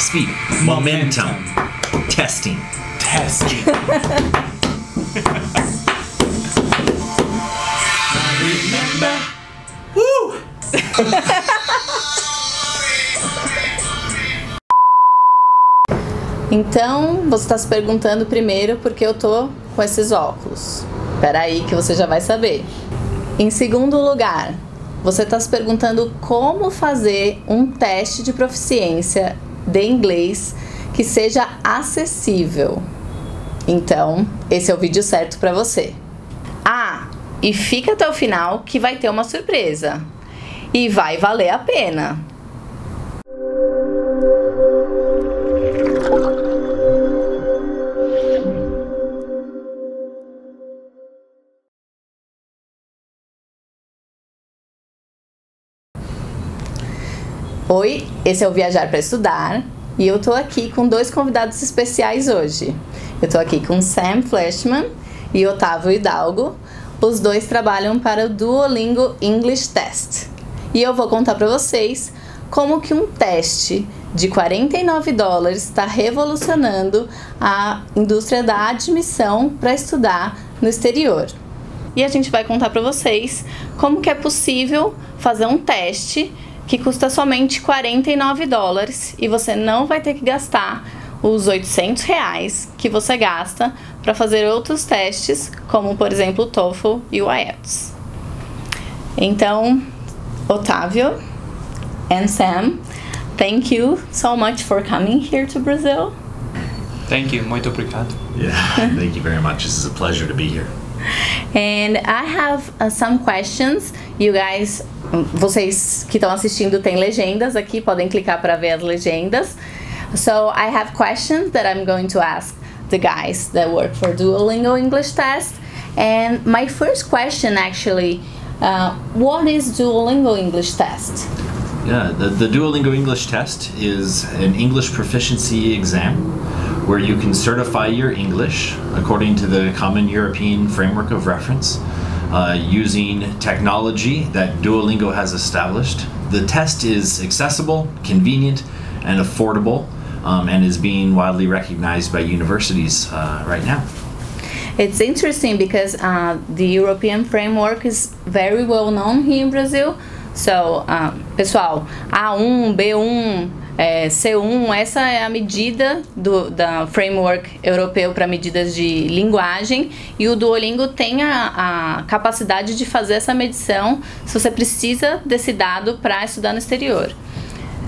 Speed. Momentum. Testing. Testing. Remember. Woo! Então, você está se perguntando primeiro porque eu tô com esses óculos. Espera aí que você já vai saber. Em segundo lugar, você está se perguntando como fazer um teste de proficiência de inglês que seja acessível. Então, esse é o vídeo certo para você. Ah, e fica até o final que vai ter uma surpresa. E vai valer a pena. Oi, esse é o Viajar para Estudar e eu tô aqui com dois convidados especiais hoje. Eu tô aqui com Sam Fleshman e Otávio Hidalgo. Os dois trabalham para o Duolingo English Test. E eu vou contar para vocês como que um teste de 49 dólares está revolucionando a indústria da admissão para estudar no exterior. E a gente vai contar para vocês como que é possível fazer um teste que custa somente 49 dólares e você não vai ter que gastar os 800 reais que você gasta para fazer outros testes, como por exemplo o TOEFL e o IELTS. Então, Otávio and Sam, thank you so much for coming here to Brazil. Thank you. Muito obrigado. Yeah, thank you very much. This is a pleasure to be here. And I have uh, some questions. You guys, vocês que estão assistindo têm legendas aqui, podem clicar para ver as legendas. So I have questions that I'm going to ask the guys that work for Duolingo English Test. And my first question actually, uh, what is Duolingo English Test? Yeah, the, the Duolingo English test is an English proficiency exam where you can certify your English according to the Common European Framework of Reference uh, using technology that Duolingo has established. The test is accessible, convenient, and affordable, um, and is being widely recognized by universities uh, right now. It's interesting because uh, the European framework is very well known here in Brazil. So, uh, pessoal, A1, B1, é, C1, essa é a medida do da framework europeu para medidas de linguagem e o Duolingo tem a, a capacidade de fazer essa medição se você precisa desse dado para estudar no exterior.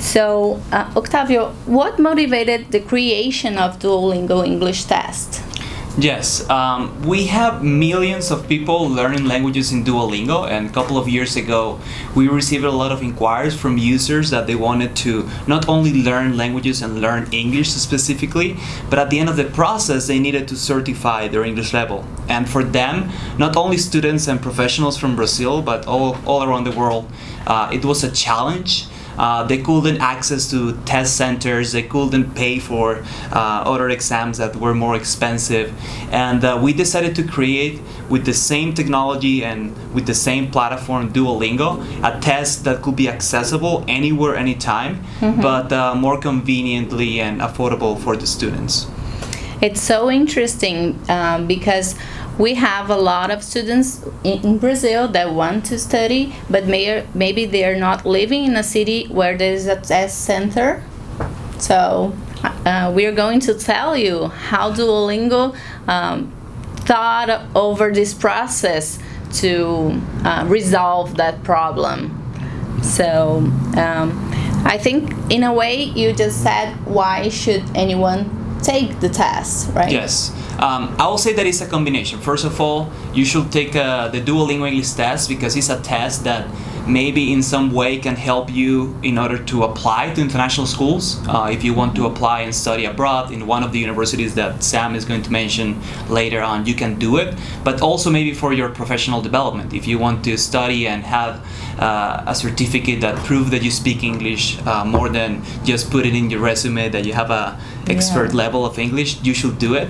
So, uh, Octavio, what motivated the creation of Duolingo English Test? Yes, um, we have millions of people learning languages in Duolingo, and a couple of years ago, we received a lot of inquiries from users that they wanted to not only learn languages and learn English specifically, but at the end of the process, they needed to certify their English level. And for them, not only students and professionals from Brazil, but all, all around the world, uh, it was a challenge uh, they couldn't access to test centers. They couldn't pay for uh, other exams that were more expensive, and uh, we decided to create with the same technology and with the same platform, Duolingo, a test that could be accessible anywhere, anytime, mm-hmm. but uh, more conveniently and affordable for the students. It's so interesting um, because we have a lot of students in, Brazil that want to study, but may, maybe they're not living in a city where there's a test center. So uh, we're going to tell you how Duolingo um, thought over this process to uh, resolve that problem. So um, I think in a way you just said why should anyone take the test, right? Yes. Um, I will say that it's a combination. First of all, you should take uh, the Duolingo English test because it's a test that maybe in some way can help you in order to apply to international schools. Uh, if you want to apply and study abroad in one of the universities that Sam is going to mention later on, you can do it. But also maybe for your professional development. If you want to study and have uh, a certificate that proves that you speak English uh, more than just put it in your resume that you have a expert yeah. level of English, you should do it.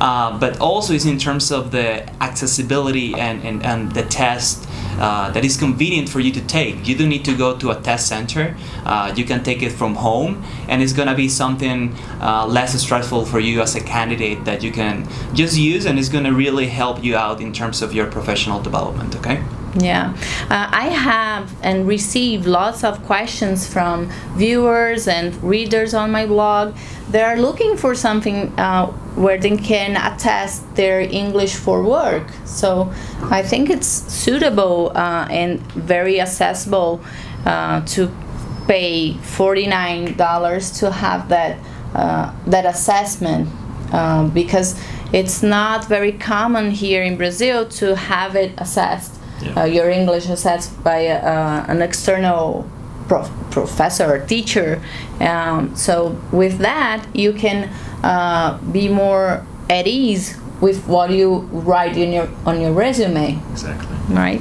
Uh, but also it's in terms of the accessibility and, and, and the test uh, that is convenient for you to take. You don't need to go to a test center. Uh, you can take it from home, and it's gonna be something uh, less stressful for you as a candidate that you can just use, and it's gonna really help you out in terms of your professional development. Okay. Yeah, uh, I have and receive lots of questions from viewers and readers on my blog. They are looking for something uh, where they can attest their English for work. So I think it's suitable uh, and very accessible uh, to pay $49 to have that, uh, that assessment uh, because it's not very common here in Brazil to have it assessed Yeah. uh, your English is assessed by uh, an external prof- professor or teacher. Um, so with that, you can uh, be more at ease with what you write in your on your resume, Exactly. right?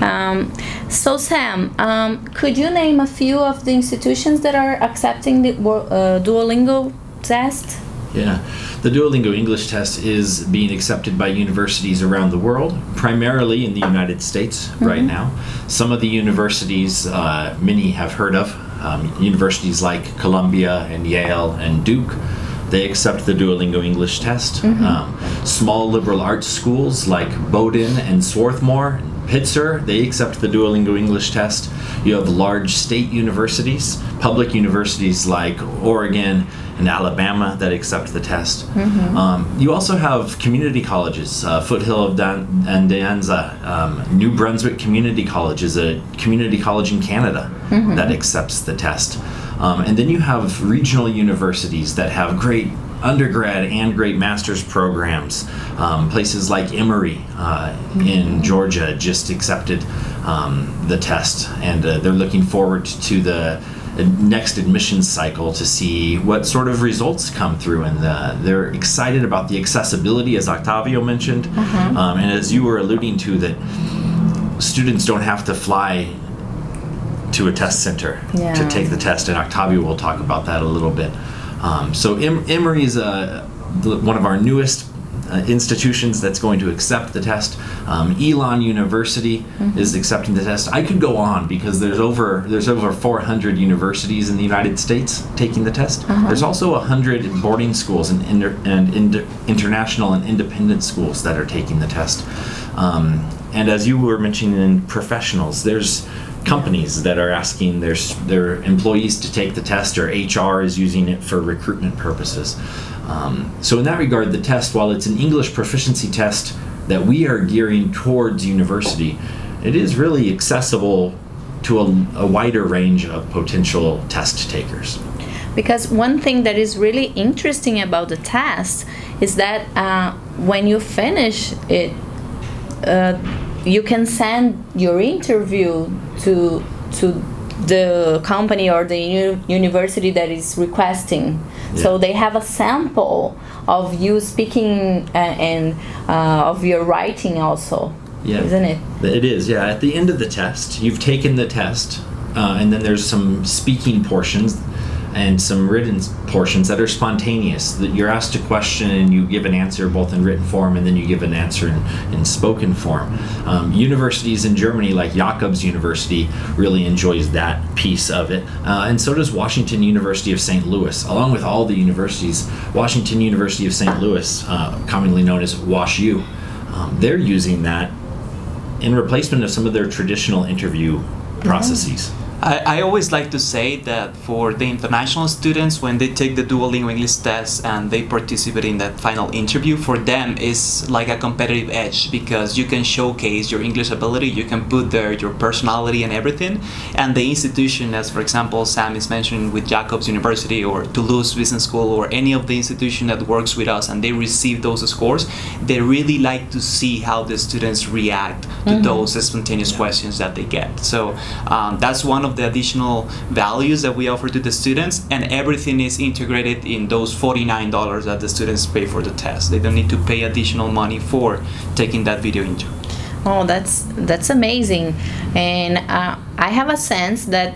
Um, so Sam, um, could you name a few of the institutions that are accepting the uh, Duolingo test? Yeah. The Duolingo English test is being accepted by universities around the world, primarily in the United States right now. Some of the universities, uh, many have heard of, um, universities like Columbia and Yale and Duke, they accept the Duolingo English test. Um, small liberal arts schools like Bowdoin and Swarthmore Pitzer, they accept the Duolingo English test. You have large state universities, public universities like Oregon and Alabama that accept the test. Um, you also have community colleges. Uh, Foothill of Dan- and De Anza, um, New Brunswick Community College is a community college in Canada that accepts the test. Um, and then you have regional universities that have great undergrad and great master's programs. Um, places like Emory uh, in Georgia just accepted um, the test, and uh, they're looking forward to the uh, next admissions cycle to see what sort of results come through. And the, they're excited about the accessibility, as Octavio mentioned, um, and as you were alluding to, that students don't have to fly to a test center Yeah. to take the test, and Octavio will talk about that a little bit. Um, so em- Emory is uh, one of our newest uh, institutions that's going to accept the test. Um, Elon University is accepting the test. I could go on because there's over there's over 400 universities in the United States taking the test. There's also 100 boarding schools and, inter- and international and independent schools that are taking the test. Um, and as you were mentioning in professionals, there's companies that are asking their their employees to take the test, or HR is using it for recruitment purposes. Um, so in that regard, the test, while it's an English proficiency test that we are gearing towards university, it is really accessible to a, a wider range of potential test takers. Because one thing that is really interesting about the test is that uh, when you finish it, uh, you can send your interview to to the company or the uni- university that is requesting. Yeah. So they have a sample of you speaking uh, and uh, of your writing also, Yeah. isn't it? It is, yeah. At the end of the test, you've taken the test, uh, and then there's some speaking portions and some written portions that are spontaneous. That you're asked a question and you give an answer both in written form and then you give an answer in, in spoken form. Um, universities in Germany, like Jacobs University, really enjoys that piece of it, uh, and so does Washington University of St. Louis, along with all the universities. Washington University of St. Louis, uh, commonly known as WashU, um, they're using that in replacement of some of their traditional interview processes. I, I always like to say that for the international students, when they take the Duolingo English test and they participate in that final interview, for them is like a competitive edge because you can showcase your English ability, you can put there your personality and everything. And the institution, as for example, Sam is mentioning with Jacobs University or Toulouse Business School or any of the institution that works with us and they receive those scores, they really like to see how the students react to those spontaneous questions that they get. So um, that's one of the additional values that we offer to the students, and everything is integrated in those $49 that the students pay for the test. They don't need to pay additional money for taking that video interview. Oh, that's that's amazing, and uh, I have a sense that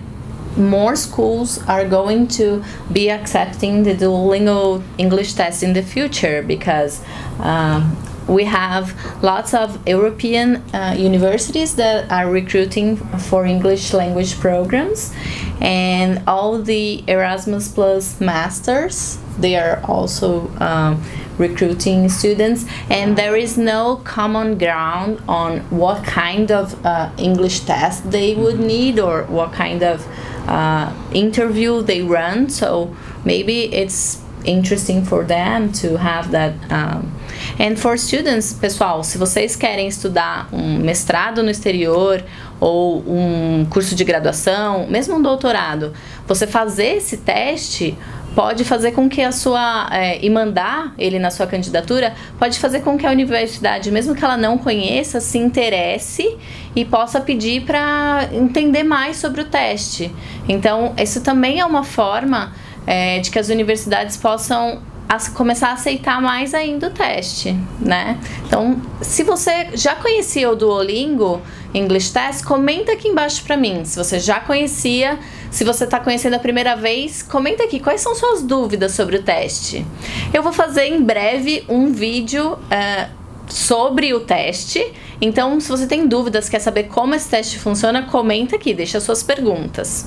more schools are going to be accepting the Duolingo English test in the future because um, we have lots of European uh, universities that are recruiting for English language programs, and all the Erasmus Plus masters they are also um, recruiting students, and there is no common ground on what kind of uh, English test they would need or what kind of uh, interview they run. So maybe it's interesting for them to have that. Um, and for students, pessoal, se vocês querem estudar um mestrado no exterior ou um curso de graduação, mesmo um doutorado, você fazer esse teste pode fazer com que a sua é, e mandar ele na sua candidatura pode fazer com que a universidade, mesmo que ela não conheça, se interesse e possa pedir para entender mais sobre o teste. Então, isso também é uma forma é, de que as universidades possam a começar a aceitar mais ainda o teste, né? Então, se você já conhecia o Duolingo English Test, comenta aqui embaixo para mim. Se você já conhecia, se você está conhecendo a primeira vez, comenta aqui quais são suas dúvidas sobre o teste. Eu vou fazer em breve um vídeo uh, sobre o teste. Então, se você tem dúvidas, quer saber como esse teste funciona, comenta aqui, deixa suas perguntas.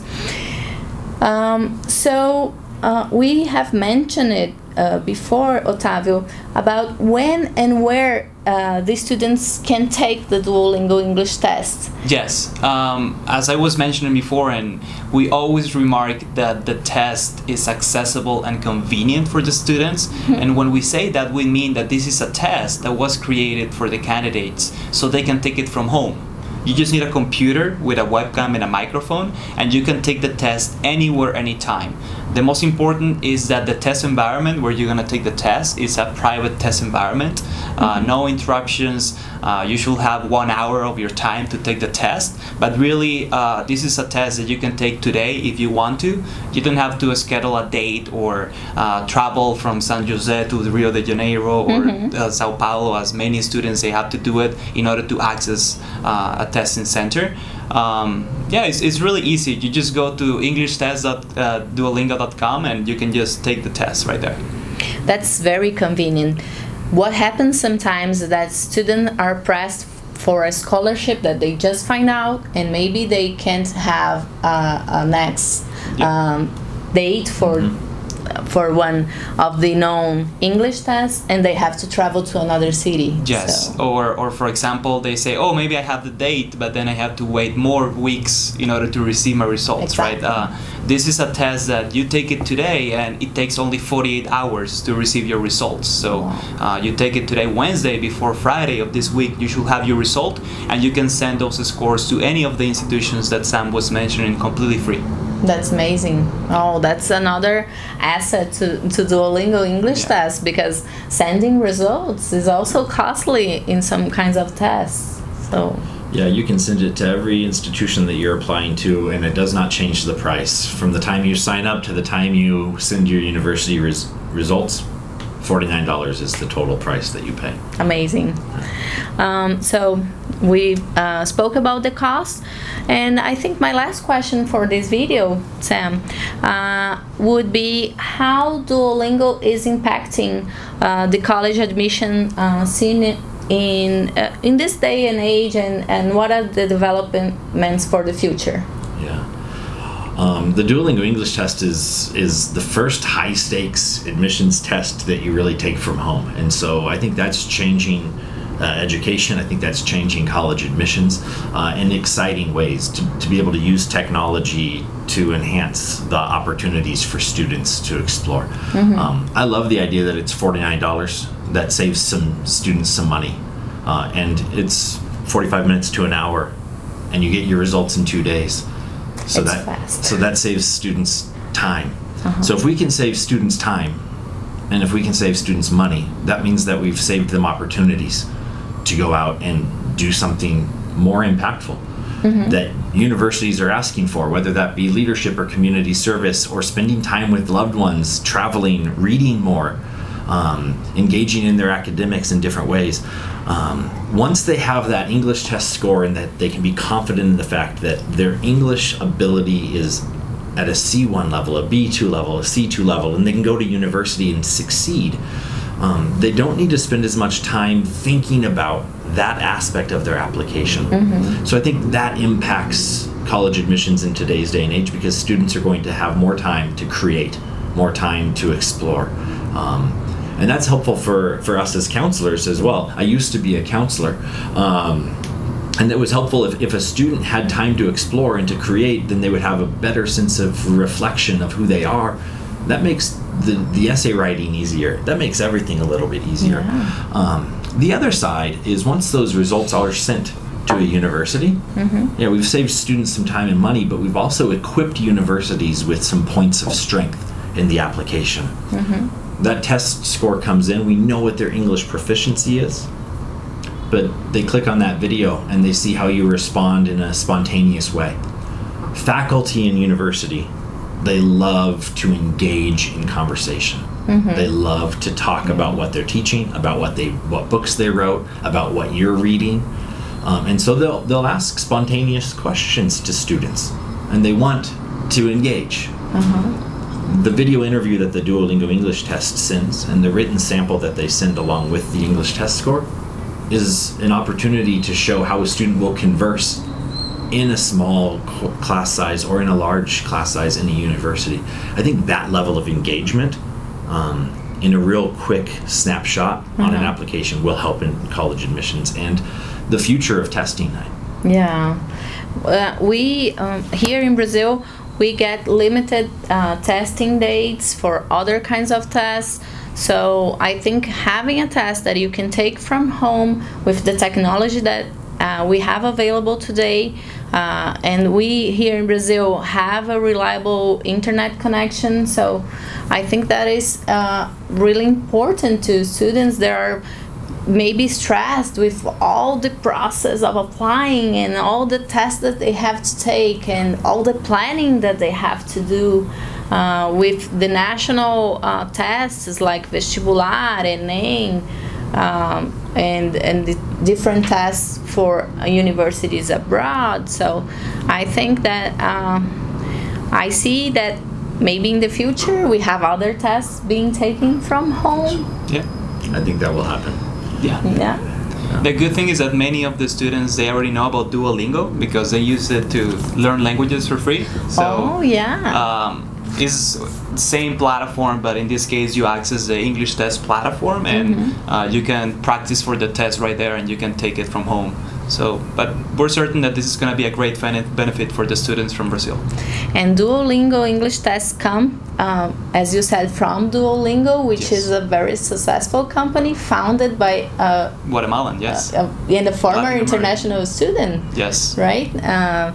Um, so, uh, we have mentioned uh, before, Otavio, about when and where uh, the students can take the Duolingo English test. Yes, um, as I was mentioning before, and we always remark that the test is accessible and convenient for the students. Mm-hmm. and when we say that, we mean that this is a test that was created for the candidates so they can take it from home. You just need a computer with a webcam and a microphone, and you can take the test anywhere, anytime. The most important is that the test environment where you're gonna take the test is a private test environment. Uh, mm-hmm. no interruptions. Uh, you should have one hour of your time to take the test. But really, uh, this is a test that you can take today if you want to. You don't have to schedule a date or uh, travel from San Jose to Rio de Janeiro or mm-hmm. Uh, Sao Paulo, as many students they have to do it in order to access uh, a testing center. Um, yeah, it's, it's really easy. You just go to englishtest.duolingo.com and you can just take the test right there. That's very convenient. What happens sometimes is that students are pressed for a scholarship that they just find out and maybe they can't have a, a next um, date for mm-hmm for one of the known English tests and they have to travel to another city. Yes, so. or, or for example, they say, oh, maybe I have the date, but then I have to wait more weeks in order to receive my results, exactly. right? Uh, this is a test that you take it today and it takes only 48 hours to receive your results. So uh, you take it today, Wednesday, before Friday of this week, you should have your result and you can send those scores to any of the institutions that Sam was mentioning completely free. That's amazing. Oh, that's another asset to, to Duolingo English yeah. test because sending results is also costly in some kinds of tests. So yeah, you can send it to every institution that you're applying to, and it does not change the price from the time you sign up to the time you send your university res- results. $49 is the total price that you pay. Amazing. Um, so we uh, spoke about the cost, and I think my last question for this video, Sam, uh, would be how Duolingo is impacting uh, the college admission uh, scene in uh, in this day and age, and, and what are the developments for the future? Yeah. Um, the Duolingo English test is is the first high stakes admissions test that you really take from home, and so I think that's changing education. I think that's changing college admissions uh, in exciting ways to, to be able to use technology to enhance the opportunities for students to explore. Mm-hmm. Um, I love the idea that it's forty nine dollars. That saves some students some money, uh, and it's forty five minutes to an hour, and you get your results in two days. So it's that fast. so that saves students time. Uh-huh. So if we can save students time, and if we can save students money, that means that we've saved them opportunities to go out and do something more impactful. Mm-hmm. That universities are asking for, whether that be leadership or community service, or spending time with loved ones, traveling, reading more, um, engaging in their academics in different ways. Um, once they have that English test score and that they can be confident in the fact that their English ability is at a C1 level, a B2 level, a C2 level, and they can go to university and succeed, um, they don't need to spend as much time thinking about that aspect of their application. So I think that impacts college admissions in today's day and age because students are going to have more time to create, more time to explore. Um, and that's helpful for, for us as counselors as well. I used to be a counselor. Um, and it was helpful if, if a student had time to explore and to create, then they would have a better sense of reflection of who they are. That makes the, the essay writing easier. That makes everything a little bit easier. Yeah. Um, the other side is once those results are sent to a university, yeah, we've saved students some time and money, but we've also equipped universities with some points of strength in the application. That test score comes in, we know what their English proficiency is, but they click on that video and they see how you respond in a spontaneous way. Faculty in university, they love to engage in conversation. They love to talk about what they're teaching, about what they what books they wrote, about what you're reading. Um, and so they'll they'll ask spontaneous questions to students and they want to engage the video interview that the Duolingo English test sends and the written sample that they send along with the English test score is an opportunity to show how a student will converse in a small class size or in a large class size in a university. I think that level of engagement um, in a real quick snapshot on an application will help in college admissions and the future of testing. Yeah. Uh, we, um, here in Brazil, we get limited uh, testing dates for other kinds of tests. So I think having a test that you can take from home with the technology that uh, we have available today, uh, and we here in Brazil have a reliable internet connection. So I think that is uh, really important to students. There are maybe stressed with all the process of applying and all the tests that they have to take and all the planning that they have to do uh, with the national uh, tests like vestibular enem um, and and the different tests for uh, universities abroad so i think that um, i see that maybe in the future we have other tests being taken from home Yeah. I think that will happen. Yeah. yeah The good thing is that many of the students they already know about Duolingo because they use it to learn languages for free. So oh yeah um, it's the same platform, but in this case you access the English test platform and uh, you can practice for the test right there and you can take it from home. So, but we're certain that this is going to be a great bene- benefit for the students from Brazil. And Duolingo English tests come, um, as you said, from Duolingo, which Yes. is a very successful company founded by uh, Guatemalan, yes, uh, and a former Latin American. international student, yes. right? Uh,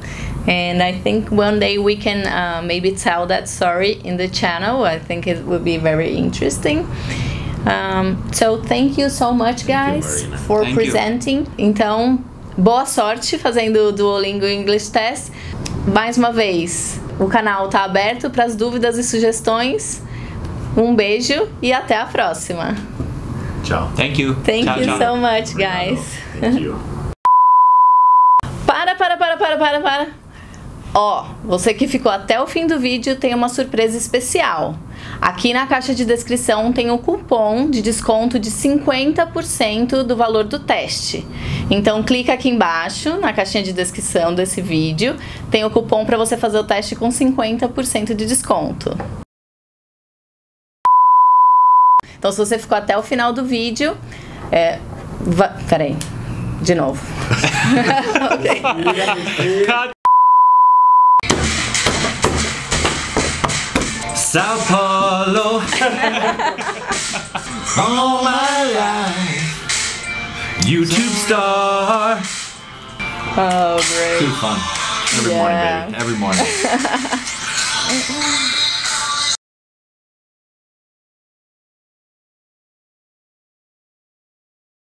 and I think one day we can uh, maybe tell that story in the channel. I think it would be very interesting. Um, so thank you so much, Thank you, guys, Marina. for Thank you. presenting. Então, boa sorte fazendo o Duolingo English Test. Mais uma vez, o canal está aberto para as dúvidas e sugestões. Um beijo e até a próxima. Ciao. Thank you. Thank Ciao, you ciao. so much, guys. Thank you. Para, para, para, para, para, para. Ó, você que ficou até o fim do vídeo tem uma surpresa especial. Aqui na caixa de descrição tem o cupom de desconto de 50% do valor do teste. Então clica aqui embaixo na caixinha de descrição desse vídeo, tem o cupom para você fazer o teste com 50% de desconto. Então se você ficou até o final do vídeo, é, va- peraí, de novo. Ok. Sao Paulo. All my life. YouTube star. Oh, great. Too fun. Every Yeah. morning, baby. Every morning.